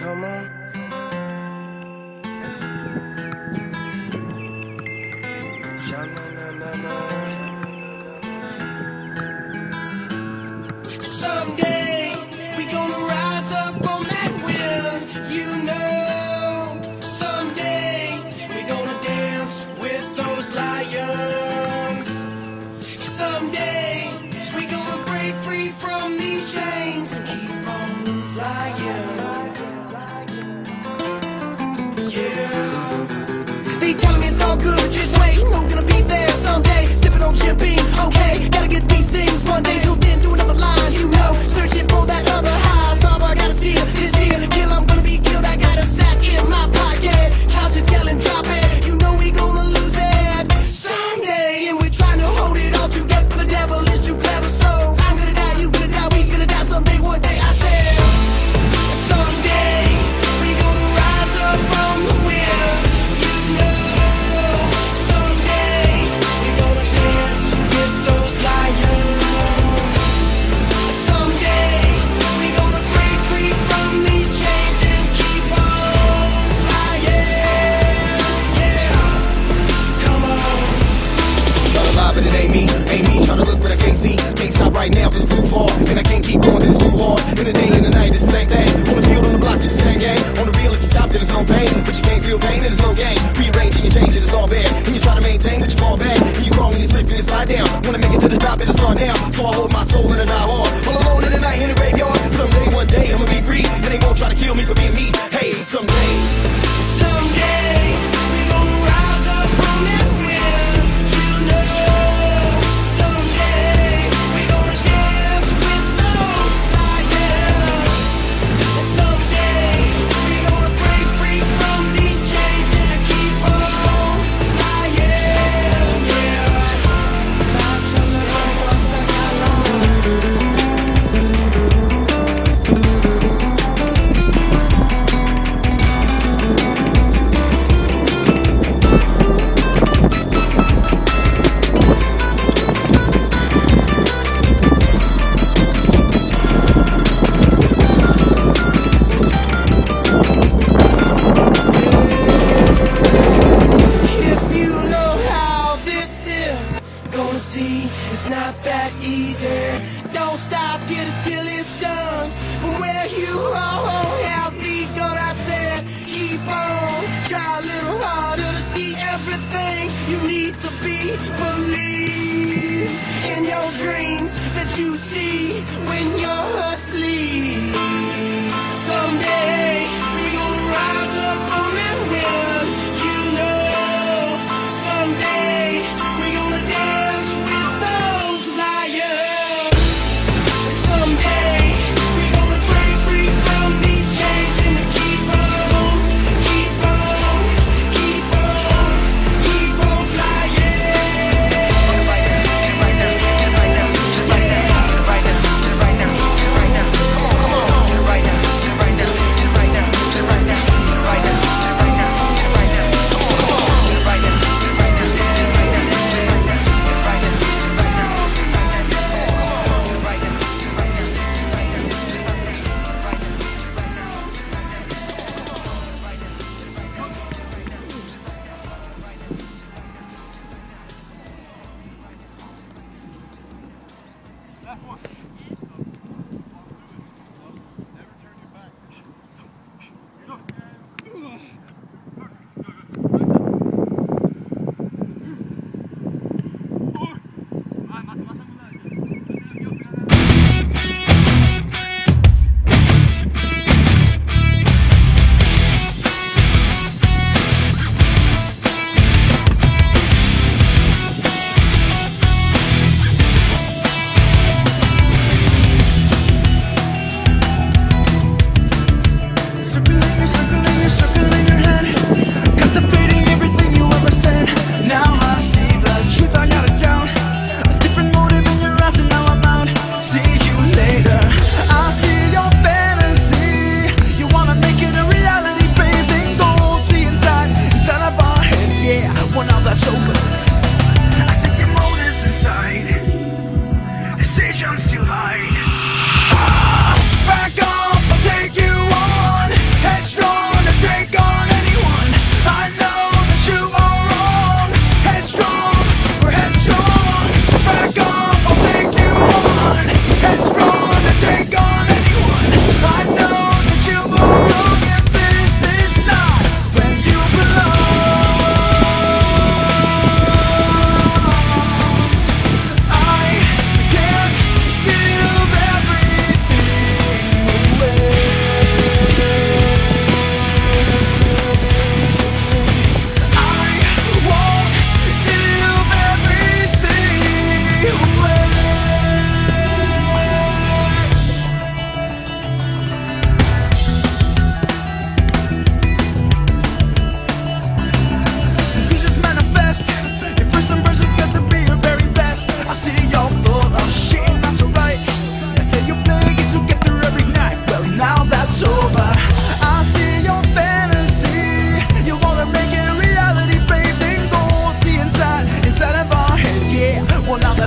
Come on. me for being me. That's one.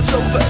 it's over.